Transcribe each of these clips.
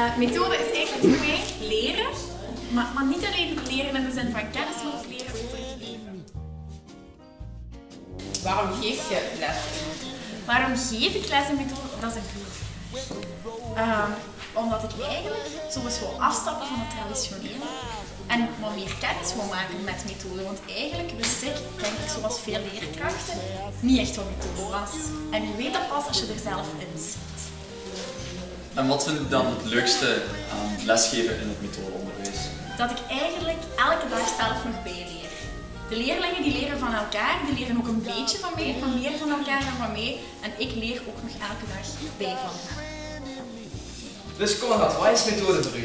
Eh, methode is eigenlijk voor mij leren, maar, maar niet alleen leren in de zin van kennis, maar ook leren over het leven. Waarom geef je les? Waarom geef ik les in methode? Dat is een goede Ehm, omdat ik eigenlijk soms wil afstappen van het traditionele en wat meer kennis wil maken met methode. Want eigenlijk wist ik, denk ik, zoals veel leerkrachten, niet echt wat methode was. En je weet dat pas als je er zelf in zit. En wat vind je dan het leukste aan lesgeven in het methodeonderwijs? Dat ik eigenlijk elke dag zelf nog bijleer. De leerlingen die leren van elkaar, die leren ook een beetje van mij, maar meer van elkaar dan van mij. En ik leer ook nog elke dag bij van hen. Dus Conrad, wat is methode voor u?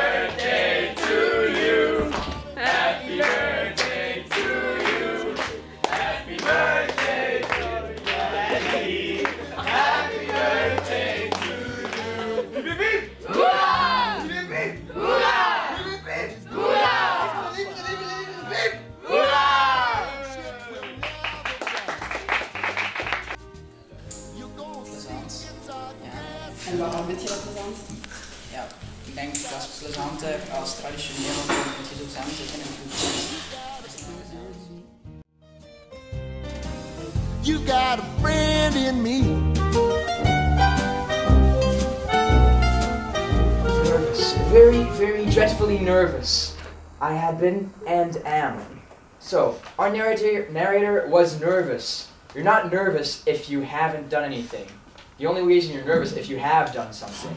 En waarom vind je dat plezant? Ja, ik denk dat is plezanter als traditioneel, omdat je zo samen zit in een groep. You got a friend in me. Nervous. Very, very dreadfully nervous. I have been and am. So, our narrator, narrator was nervous. You're not nervous if you haven't done anything. The only reason you're nervous if you have done something.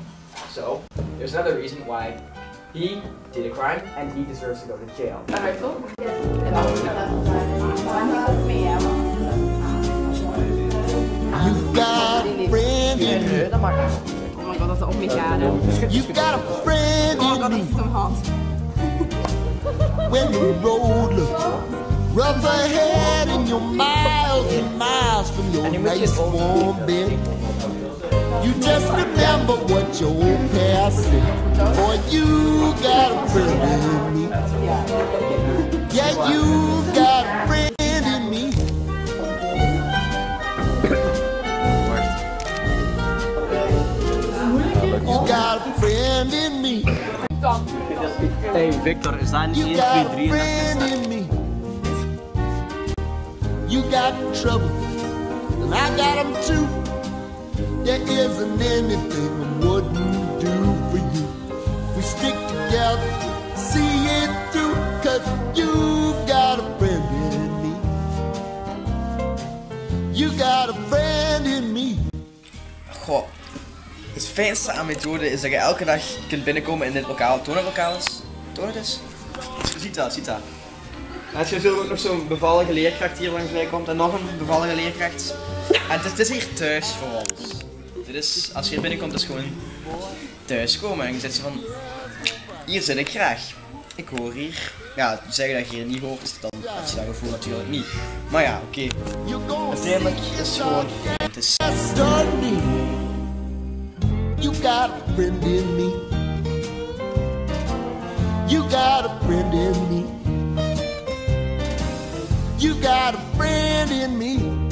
So, there's another reason why he did a crime and he deserves to go to jail. You got a friend in me. Oh my god, dat is ook niet gaan. You got a friend in me. zijn hand. When the road looks rough ahead and you're miles nice warm bed. You just remember what your old past said. Boy, you got a friend in me. Yeah, you got a friend in me. You got a friend in me. Hey Victor, is niet You got a 3 en dan friend in me. You got trouble, and I got them too. There isn't anything I wouldn't do for you. We stick together, see it through, cause you got a friend in me. You got a friend in me. Goh, het fijnste aan methode is dat je elke dag kunt binnenkomen in dit lokaal. Toon het lokaal eens. Toon het eens. Ziet dat, ziet dat. Als je zo ook nog zo'n bevallige leerkracht hier langs mij komt en nog een bevallige leerkracht. En het, is hier thuis voor ons. Dit is, als je hier binnenkomt, is gewoon thuiskomen. En je zo van, hier zit ik graag. Ik hoor hier. Ja, zeggen dat je hier niet hoort, dan had je dat gevoel natuurlijk niet. Maar ja, oké. Gonna Uiteindelijk is het gewoon, het is. You got me. You got me. You got a friend in me.